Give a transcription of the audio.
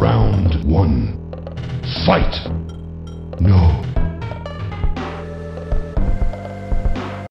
Round one. Fight. No.